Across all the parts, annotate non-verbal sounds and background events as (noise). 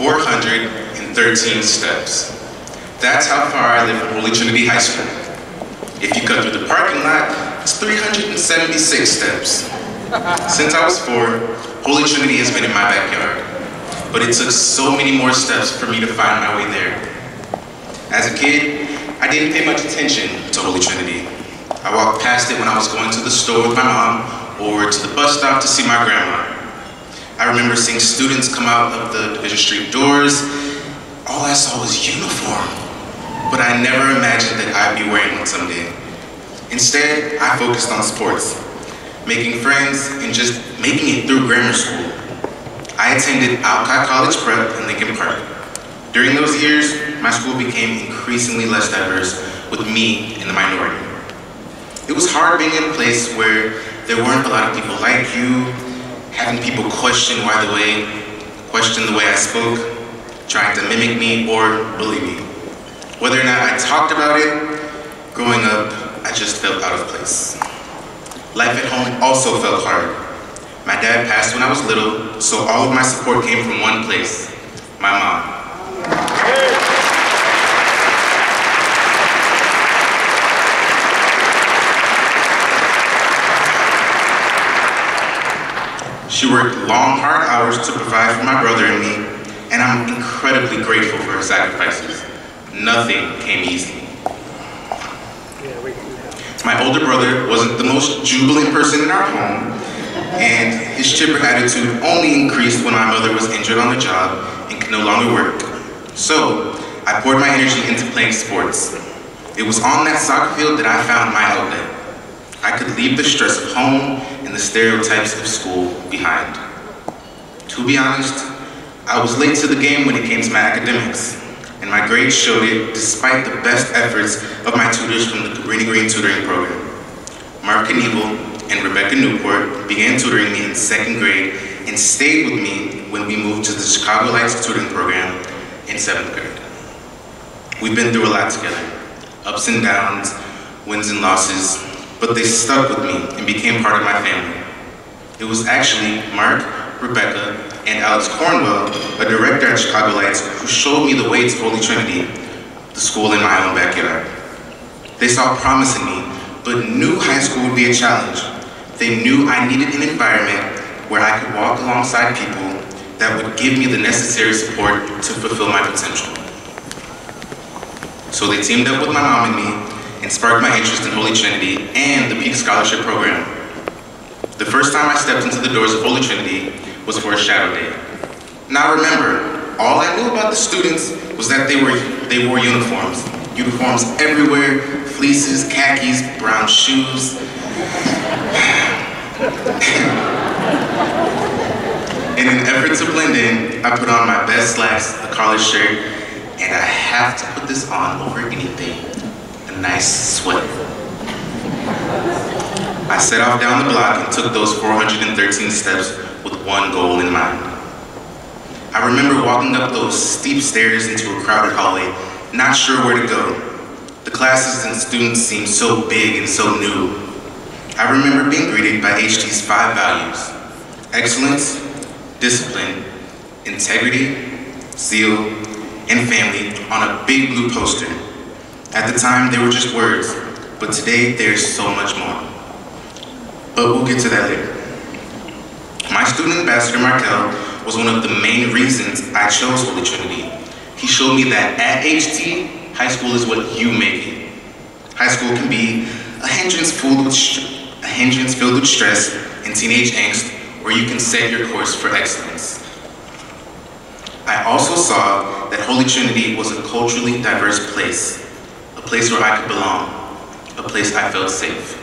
413 steps. That's how far I live from Holy Trinity High School. If you cut through the parking lot, it's 376 steps. Since I was four, Holy Trinity has been in my backyard, but it took so many more steps for me to find my way there. As a kid, I didn't pay much attention to Holy Trinity. I walked past it when I was going to the store with my mom or to the bus stop to see my grandma. I remember seeing students come out of the Division Street doors. All I saw was uniform, but I never imagined that I'd be wearing one someday. Instead, I focused on sports making friends, and just making it through grammar school. I attended Alcott College Prep in Lincoln Park. During those years, my school became increasingly less diverse, with me in the minority. It was hard being in a place where there weren't a lot of people like you, having people question why the way, question the way I spoke, trying to mimic me or bully me. Whether or not I talked about it, growing up, I just felt out of place. Life at home also felt hard. My dad passed when I was little, so all of my support came from one place, my mom. She worked long, hard hours to provide for my brother and me, and I'm incredibly grateful for her sacrifices. Nothing came easy. My older brother wasn't the most jubilant person in our home, and his chipper attitude only increased when my mother was injured on the job and could no longer work. So, I poured my energy into playing sports. It was on that soccer field that I found my outlet. I could leave the stress of home stereotypes of school behind. To be honest, I was late to the game when it came to my academics and my grades showed it despite the best efforts of my tutors from the Cabrini Green tutoring program. Mark Knievel and Rebecca Newport began tutoring me in second grade and stayed with me when we moved to the Chicago Lights tutoring program in seventh grade. We've been through a lot together, ups and downs, wins and losses, but they stuck with me and became part of my family. It was actually Mark, Rebecca, and Alex Cornwell, a director at Chicago Lights, who showed me the way to Holy Trinity, the school in my own backyard. They saw promise in me, but knew high school would be a challenge. They knew I needed an environment where I could walk alongside people that would give me the necessary support to fulfill my potential. So they teamed up with my mom and me and sparked my interest in Holy Trinity and the Peak Scholarship Program. The first time I stepped into the doors of Holy Trinity, was for a shadow day. Now remember, all I knew about the students was that they were they wore uniforms. Uniforms everywhere, fleeces, khakis, brown shoes. (sighs) in an effort to blend in, I put on my best slacks, a collared shirt, and I have to put this on over anything, nice sweater. I set off down the block and took those 413 steps with one goal in mind. I remember walking up those steep stairs into a crowded hallway, not sure where to go. The classes and students seemed so big and so new. I remember being greeted by HT's five values, excellence, discipline, integrity, zeal, and family on a big blue poster. At the time, they were just words, but today there's so much more. But we'll get to that later. My student ambassador, Markel, was one of the main reasons I chose Holy Trinity. He showed me that at HT, high school is what you make it. High school can be a hindrance filled with a hindrance filled with stress and teenage angst, or you can set your course for excellence. I also saw that Holy Trinity was a culturally diverse place, a place where I could belong, a place I felt safe.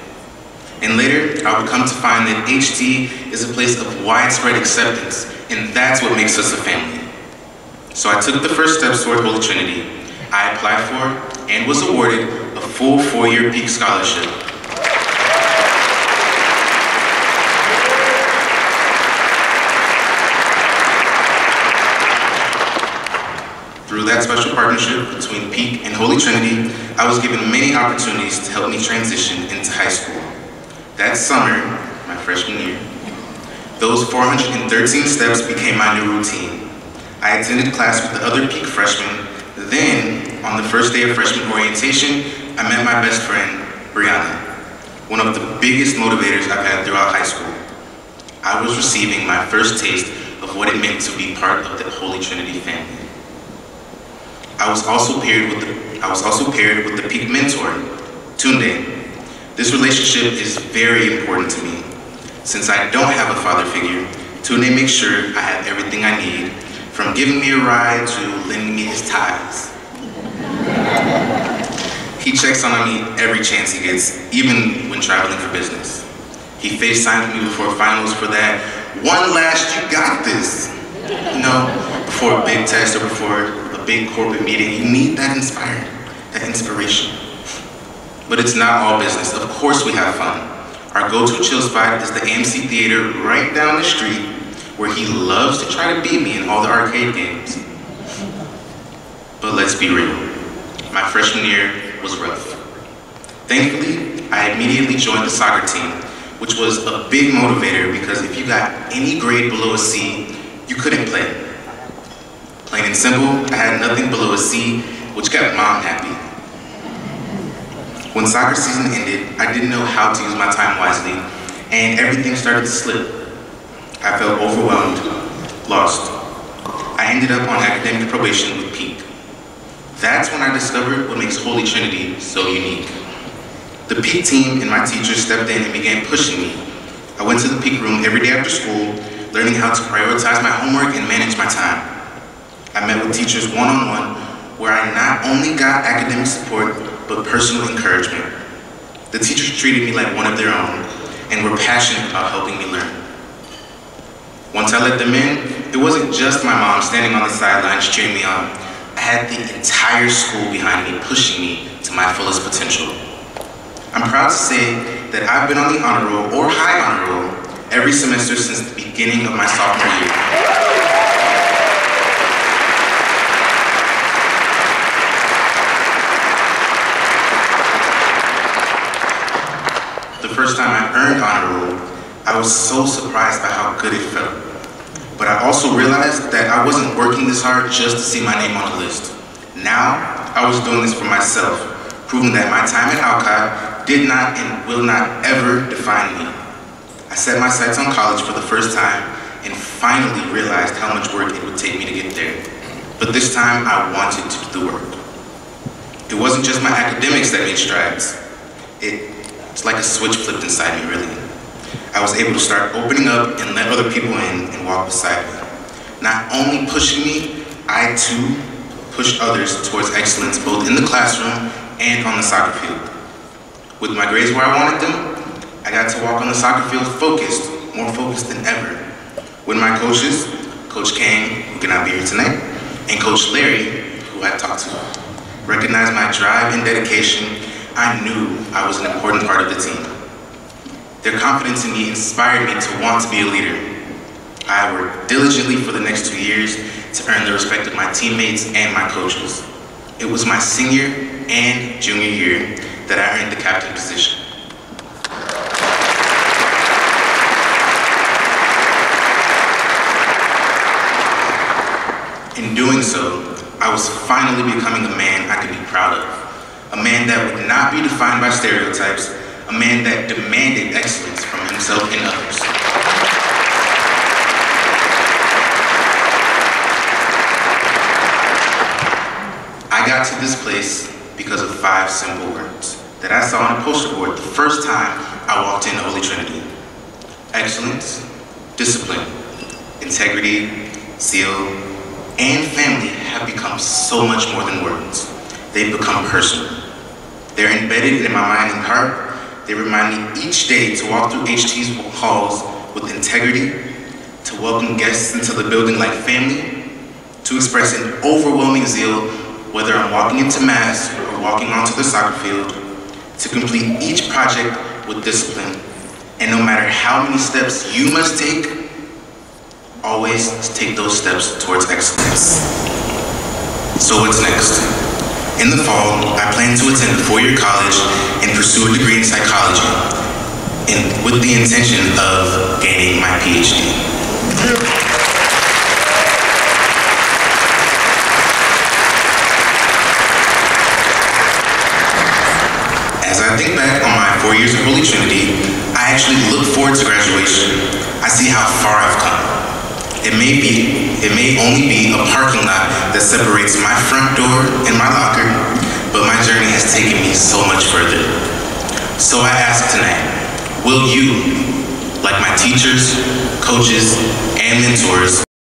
And later, I would come to find that HT is a place of widespread acceptance, and that's what makes us a family. So I took the first steps toward Holy Trinity. I applied for and was awarded a full four-year Peak Scholarship. Through that special partnership between Peak and Holy Trinity, I was given many opportunities to help me transition into high school. That summer, my freshman year, those 413 steps became my new routine. I attended class with the other peak freshmen. Then, on the first day of freshman orientation, I met my best friend, Brianna, one of the biggest motivators I've had throughout high school. I was receiving my first taste of what it meant to be part of the Holy Trinity family. I was also paired with the, I was also paired with the peak mentor, Tunde. This relationship is very important to me. Since I don't have a father figure, Tunde makes sure I have everything I need, from giving me a ride to lending me his ties. He checks on me every chance he gets, even when traveling for business. He FaceTimes me before finals for that one last you got this. You know, before a big test or before big corporate meeting, you need that inspired, that inspiration. But it's not all business. Of course we have fun. Our go-to chill spot is the AMC Theater right down the street where he loves to try to beat me in all the arcade games. But let's be real. My freshman year was rough. Thankfully, I immediately joined the soccer team, which was a big motivator because if you got any grade below a C, you couldn't play. And simple, I had nothing below a C, which kept mom happy. When soccer season ended, I didn't know how to use my time wisely, and everything started to slip. I felt overwhelmed, lost. I ended up on academic probation with Peak. That's when I discovered what makes Holy Trinity so unique. The Peak team and my teachers stepped in and began pushing me. I went to the Peak room every day after school, learning how to prioritize my homework and manage my time. I met with teachers one-on-one, -on -one, where I not only got academic support, but personal encouragement. The teachers treated me like one of their own and were passionate about helping me learn. Once I let them in, it wasn't just my mom standing on the sidelines cheering me on. I had the entire school behind me pushing me to my fullest potential. I'm proud to say that I've been on the honor roll or high honor roll every semester since the beginning of my sophomore year. First time I earned honor roll, I was so surprised by how good it felt. But I also realized that I wasn't working this hard just to see my name on the list. Now, I was doing this for myself, proving that my time at Alcott did not and will not ever define me. I set my sights on college for the first time and finally realized how much work it would take me to get there. But this time, I wanted to do the work. It wasn't just my academics that made strides. It it's like a switch flipped inside me, really. I was able to start opening up and let other people in and walk beside me. Not only pushing me, I too pushed others towards excellence both in the classroom and on the soccer field. With my grades where I wanted them, I got to walk on the soccer field focused, more focused than ever. With my coaches, Coach Kane, who cannot be here tonight, and Coach Larry, who I talked to, recognized my drive and dedication I knew I was an important part of the team. Their confidence in me inspired me to want to be a leader. I worked diligently for the next two years to earn the respect of my teammates and my coaches. It was my senior and junior year that I earned the captain position. In doing so, I was finally becoming a man I could be proud of a man that would not be defined by stereotypes, a man that demanded excellence from himself and others. I got to this place because of five simple words that I saw on a poster board the first time I walked into Holy Trinity. Excellence, discipline, integrity, zeal, and family have become so much more than words They've become personal. They're embedded in my mind and heart. They remind me each day to walk through HT's halls with integrity, to welcome guests into the building like family, to express an overwhelming zeal whether I'm walking into mass or walking onto the soccer field, to complete each project with discipline, and no matter how many steps you must take, always take those steps towards excellence. So what's next? In the fall, I plan to attend a four-year college and pursue a degree in psychology in, with the intention of gaining my PhD. As I think back on my four years of Holy Trinity, I actually look forward to graduation. I see how far I've come. It may be, it may only be a parking lot that separates my front door and my locker, but my journey has taken me so much further. So I ask tonight, will you, like my teachers, coaches, and mentors,